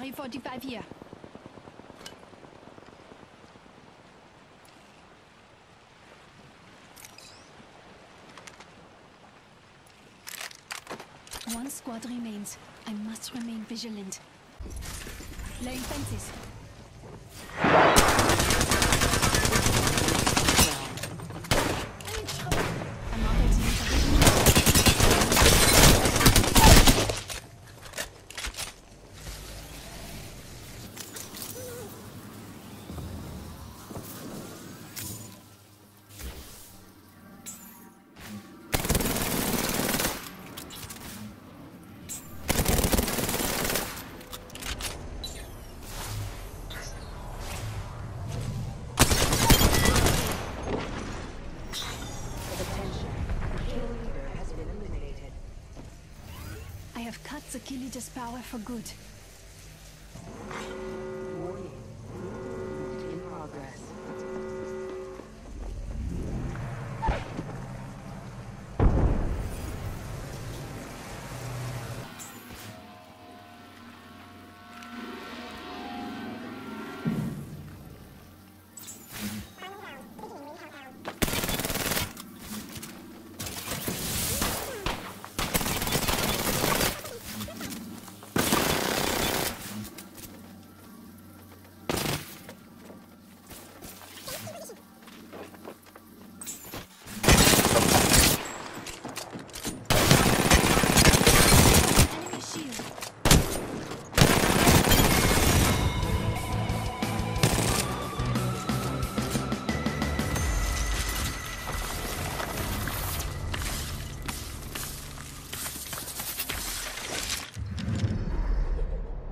RE-45 here. One squad remains. I must remain vigilant. Laying fences. Have cut Zakilida's power for good.